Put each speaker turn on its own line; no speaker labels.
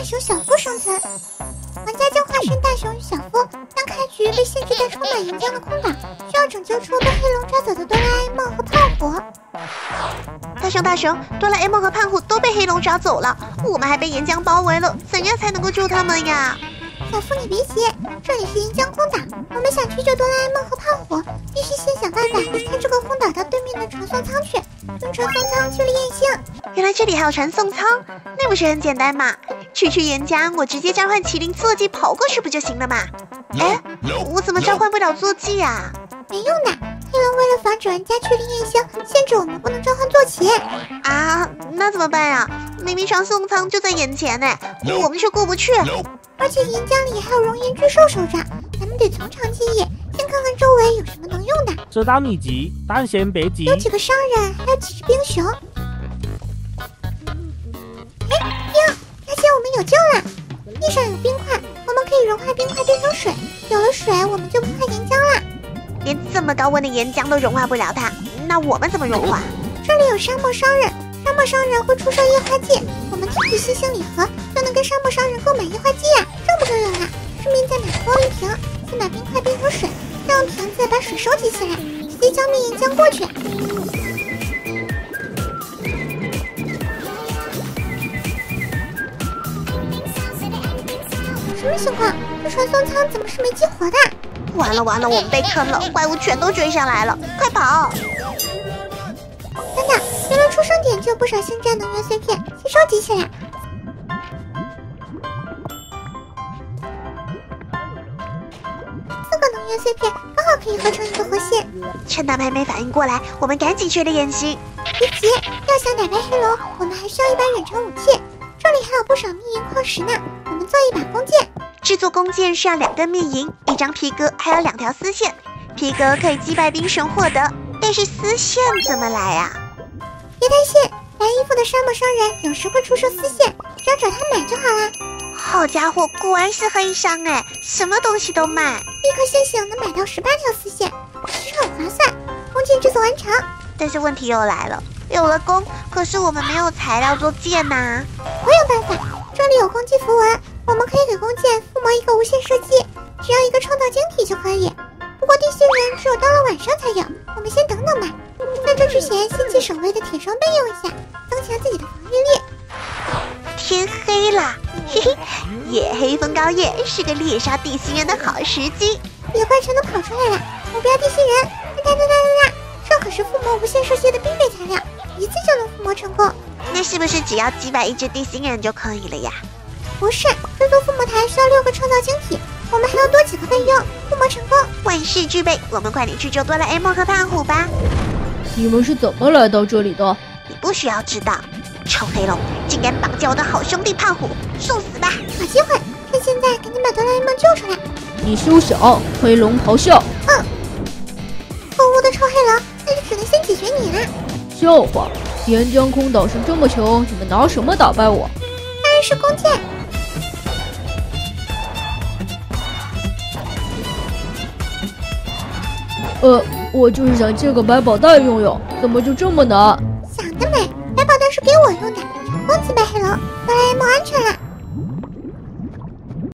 大熊小夫生存。玩家将化身大熊与小夫，当开局被限制在充满岩浆的空岛，需要拯救出被黑龙抓走的哆啦 A 梦和胖虎。
大熊大熊，哆啦 A 梦和胖虎都被黑龙抓走了，我们还被岩浆包围了，怎样才能够救他们呀？
小夫，你别急，这里是岩浆空岛，我们想去救哆啦 A 梦和胖虎，必须先想办法离开这个空岛到对面的传送舱去，用传送舱去了焰星。
原来这里还有传送舱，那不是很简单吗？区区岩浆，我直接召唤麒麟坐骑跑过去不就行了吗？哎，我怎么召唤不了坐骑啊？
没用的，因为为了防止玩家去了焰星，限制我们不能召唤坐骑。
啊，那怎么办呀？明明传送舱就在眼前呢，我们却过不去。
而且岩浆里还有熔岩巨兽守着，咱们得从长计议，先看看周围有什么能用的。
知道你急，但先别急。
有几个商人，还有几只冰熊。
么高温的岩浆都融化不了它，那我们怎么融化？
这里有沙漠商人，沙漠商人会出售液化剂，我们提取星星礼盒就能跟沙漠商人购买液化剂呀，这不就有了？顺便再买玻璃瓶，先把冰块变成水，再用瓶子把水收集起来，直接浇灭岩浆过去。什么情况？这传送舱怎么是没激活的？
完了完了，我们被坑了，怪物全都追上来了，快跑！
等等，原来出生点就有不少星战能源碎片，先收集起来。四个能源碎片刚好可以合成一个核线。
趁他们还没反应过来，我们赶紧去了眼星。
别急，要想打败黑龙，我们还需要一把远程武器。这里还有不少秘银矿石呢，我们做一把弓箭。
制作弓箭需要两根密银、一张皮革，还有两条丝线。皮革可以击败冰神获得，但是丝线怎么来啊？
别担心，蓝衣服的沙漠商人有时会出售丝线，只要找他买就好了。
好家伙，果然是黑商哎，什么东西都卖。
一颗星星能买到十八条丝线，其实很划算。弓箭制作完成，
但是问题又来了。有了弓，可是我们没有材料做箭呐。
我有办法，这里有攻击符文，我们可以给弓箭附魔一个无限射击，只要一个创造晶体就可以。不过地心人只有到了晚上才有，我们先等等吧。在这之前，先借守卫的铁装备用一下，增强自己的防御力。
天黑了，嘿嘿，夜黑风高夜是个猎杀地心人的好时机。
野怪全都跑出来了，目标地心人，哒哒哒哒哒，这可是附魔无限射击的必备材料。一次就能附魔成功，
那是不是只要击败一只地心人就可以了呀？
不是，制作附魔台需要六个创造晶体，我们还要多几个备用。附魔成功，
万事俱备，我们快点去救哆啦 A 梦和胖虎吧。
你们是怎么来到这里的？
你不需要知道。臭黑龙竟敢绑架我的好兄弟胖虎，送死吧！
好机会，趁现在赶紧把哆啦 A 梦救出来。
你休想！黑龙咆哮。
嗯，可恶的臭黑龙，那就只能先解决你了。
笑话！岩浆空岛是这么穷，你们拿什么打败我？
当然是弓箭。
呃，我就是想借个百宝袋用用，怎么就这么难？
想得美！百宝袋是给我用的，成功击败黑龙，哆啦 A 梦安全了。